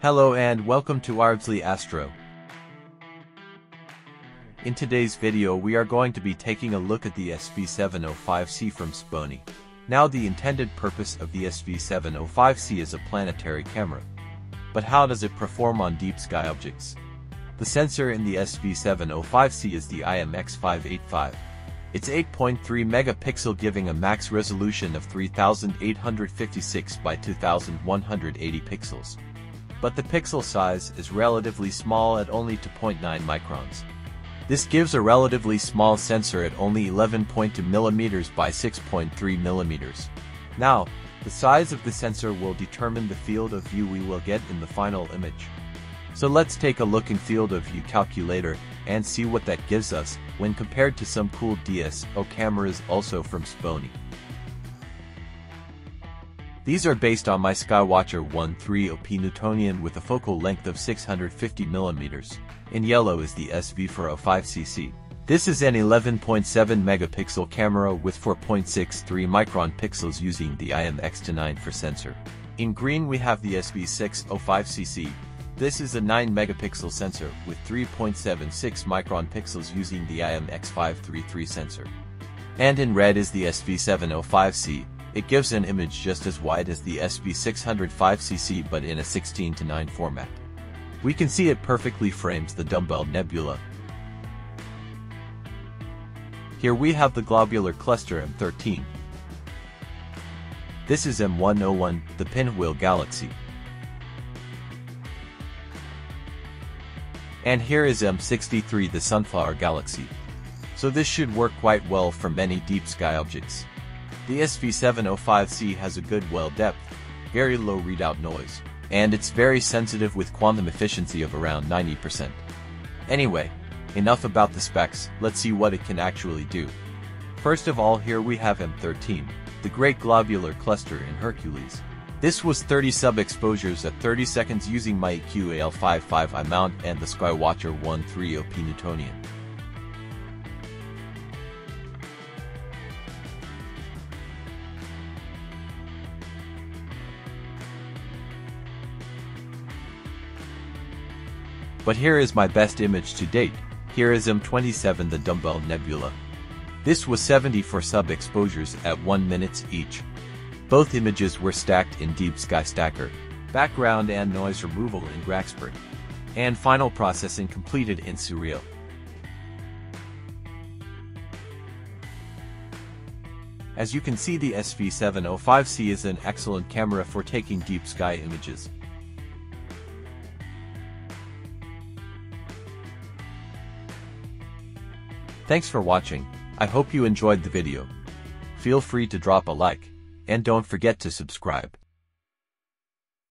Hello and welcome to Ardsley Astro. In today's video we are going to be taking a look at the SV705C from SVBONY. Now the intended purpose of the SV705C is a planetary camera. But how does it perform on deep sky objects? The sensor in the SV705C is the IMX585. It's 8.3 megapixel giving a max resolution of 3856 by 2180 pixels. But the pixel size is relatively small at only 2.9 microns. This gives a relatively small sensor at only 11.2 mm by 6.3 mm. Now, the size of the sensor will determine the field of view we will get in the final image. So let's take a look in field of view calculator and see what that gives us when compared to some cool DSO cameras also from SVBONY. These are based on my Skywatcher 130P Newtonian with a focal length of 650mm. In yellow is the SV405cc. This is an 11.7 megapixel camera with 4.63 micron pixels using the IMX-9 for sensor. In green we have the SV605cc, this is a 9 megapixel sensor with 3.76 micron pixels using the IMX533 sensor. And in red is the SV705C, it gives an image just as wide as the SV605cc but in a 16 to 9 format. We can see it perfectly frames the Dumbbell Nebula. Here we have the globular cluster M13. This is M101, the pinwheel galaxy. And here is M63 the Sunflower Galaxy. So this should work quite well for many deep sky objects. The SV705C has a good well depth, very low readout noise, and it's very sensitive with quantum efficiency of around 90%. Anyway, enough about the specs, let's see what it can actually do. First of all here we have M13, the Great Globular Cluster in Hercules. This was 30 sub-exposures at 30 seconds using my EQAL55i mount and the Skywatcher 130P Newtonian. But here is my best image to date. Here is M27 the Dumbbell Nebula. This was 74 sub-exposures at 1 minutes each. Both images were stacked in Deep Sky Stacker, background and noise removal in GraXpert, and final processing completed in Siril. As you can see the SV705C is an excellent camera for taking deep sky images. Thanks for watching, I hope you enjoyed the video. Feel free to drop a like. And don't forget to subscribe.